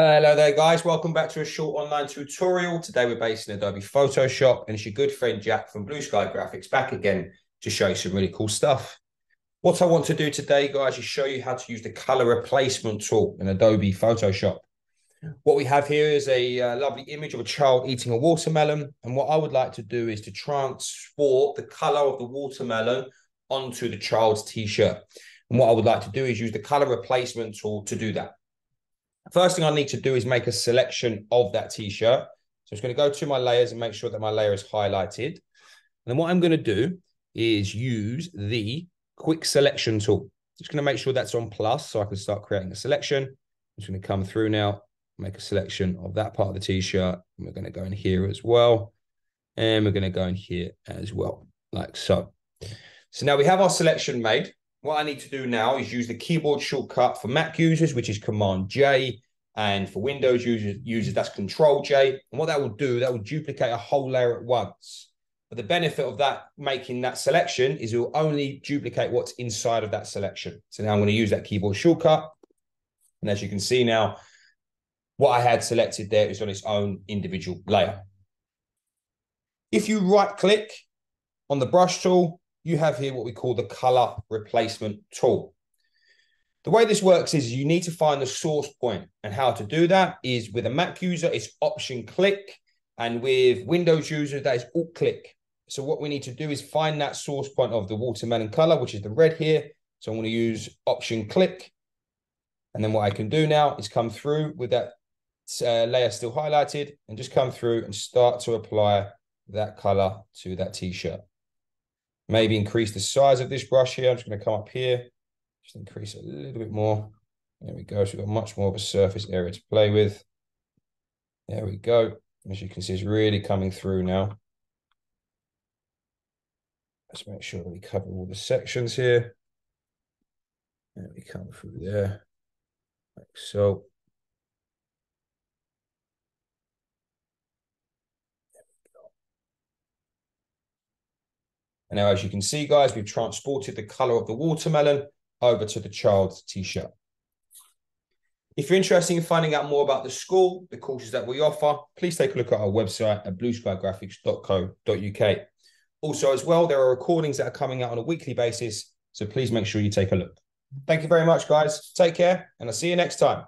Hello there, guys. Welcome back to a short online tutorial. Today we're based in Adobe Photoshop, and it's your good friend Jack from Blue Sky Graphics back again to show you some really cool stuff. What I want to do today, guys, is show you how to use the color replacement tool in Adobe Photoshop. What we have here is a uh, lovely image of a child eating a watermelon, and what I would like to do is to transport the color of the watermelon onto the child's t-shirt. And what I would like to do is use the color replacement tool to do that. First thing I need to do is make a selection of that t-shirt. So I'm going to go to my layers and make sure that my layer is highlighted. And then what I'm going to do is use the quick selection tool. Just going to make sure that's on plus so I can start creating a selection. I'm just going to come through now, make a selection of that part of the t-shirt. And we're going to go in here as well. And we're going to go in here as well, like so. So now we have our selection made. What I need to do now is use the keyboard shortcut for Mac users, which is Command J, and for Windows users, users that's Control J. And what that will do, that will duplicate a whole layer at once. But the benefit of that making that selection is it will only duplicate what's inside of that selection. So now I'm going to use that keyboard shortcut. And as you can see now, what I had selected there is on its own individual layer. If you right click on the brush tool, you have here what we call the color replacement tool. The way this works is you need to find the source point and how to do that is with a Mac user, it's option click. And with Windows users, that is alt click. So what we need to do is find that source point of the watermelon color, which is the red here. So I'm going to use option click. And then what I can do now is come through with that uh, layer still highlighted and just come through and start to apply that color to that t-shirt. Maybe increase the size of this brush here. I'm just going to come up here, just increase a little bit more. There we go. So we've got much more of a surface area to play with. There we go. As you can see, it's really coming through now. Let's make sure that we cover all the sections here. There we come through there, like so. And now, as you can see, guys, we've transported the color of the watermelon over to the child's t-shirt. If you're interested in finding out more about the school, the courses that we offer, please take a look at our website at blueskygraphics.co.uk. Also, as well, there are recordings that are coming out on a weekly basis, so please make sure you take a look. Thank you very much, guys. Take care, and I'll see you next time.